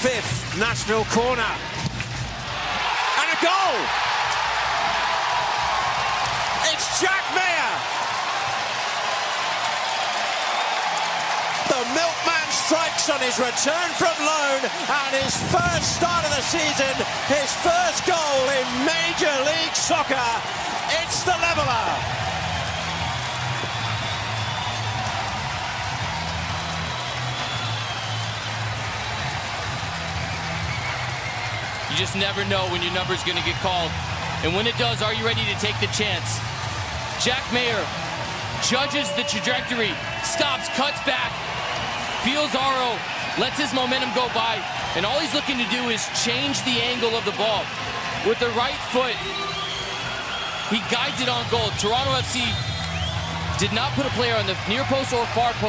fifth Nashville corner. And a goal! It's Jack Maher! The milkman strikes on his return from loan and his first start of the season, his first goal in Major League Soccer. It's the leveler. You just never know when your number is going to get called. And when it does, are you ready to take the chance? Jack Maher judges the trajectory, stops, cuts back, feels Aro, lets his momentum go by, and all he's looking to do is change the angle of the ball. With the right foot, he guides it on goal. Toronto FC did not put a player on the near post or far post.